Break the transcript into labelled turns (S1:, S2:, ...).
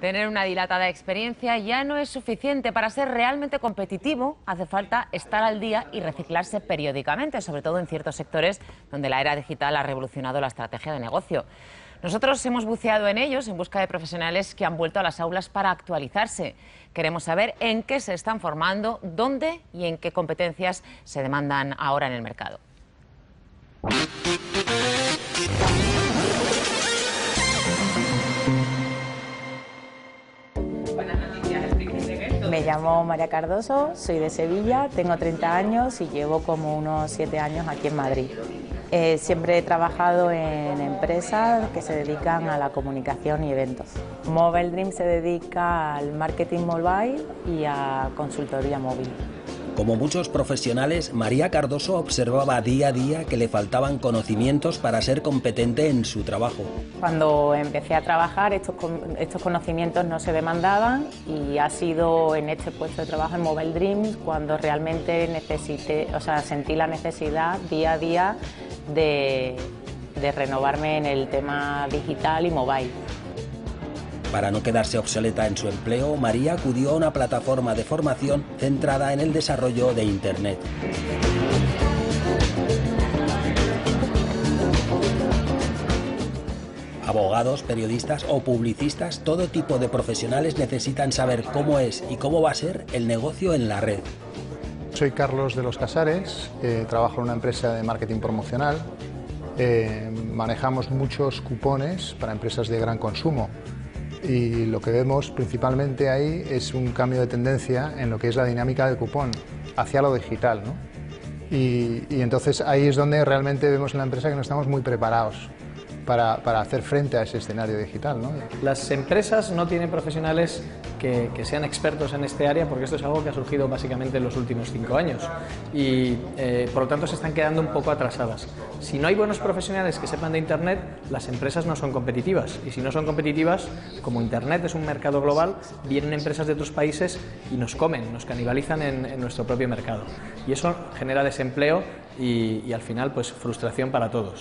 S1: Tener una dilatada experiencia ya no es suficiente. Para ser realmente competitivo hace falta estar al día y reciclarse periódicamente, sobre todo en ciertos sectores donde la era digital ha revolucionado la estrategia de negocio. Nosotros hemos buceado en ellos en busca de profesionales que han vuelto a las aulas para actualizarse. Queremos saber en qué se están formando, dónde y en qué competencias se demandan ahora en el mercado.
S2: Me llamo María Cardoso, soy de Sevilla, tengo 30 años y llevo como unos 7 años aquí en Madrid. Eh, siempre he trabajado en empresas que se dedican a la comunicación y eventos. Mobile Dream se dedica al marketing mobile y a consultoría móvil.
S3: Como muchos profesionales, María Cardoso observaba día a día que le faltaban conocimientos para ser competente en su trabajo.
S2: Cuando empecé a trabajar estos, conocimientos no se demandaban y ha sido en este puesto de trabajo en Mobile Dreams cuando realmente necesité, o sea, sentí la necesidad día a día de, de renovarme en el tema digital y mobile.
S3: Para no quedarse obsoleta en su empleo, María acudió a una plataforma de formación centrada en el desarrollo de Internet. Abogados, periodistas o publicistas, todo tipo de profesionales necesitan saber cómo es y cómo va a ser el negocio en la red.
S4: Soy Carlos de los Casares, eh, trabajo en una empresa de marketing promocional. Eh, manejamos muchos cupones para empresas de gran consumo y lo que vemos principalmente ahí es un cambio de tendencia en lo que es la dinámica del cupón hacia lo digital. ¿no? Y, y, entonces ahí es donde realmente vemos en la empresa que no estamos muy preparados para, para hacer frente a ese escenario digital. ¿no?
S5: Las empresas no tienen profesionales que, sean expertos en este área porque esto es algo que ha surgido básicamente en los últimos cinco años y eh, por lo tanto se están quedando un poco atrasadas. Si no hay buenos profesionales que sepan de Internet, las empresas no son competitivas y si no son competitivas, como Internet es un mercado global, vienen empresas de otros países y nos comen, nos canibalizan en, en nuestro propio mercado y eso genera desempleo y, y al final pues frustración para todos.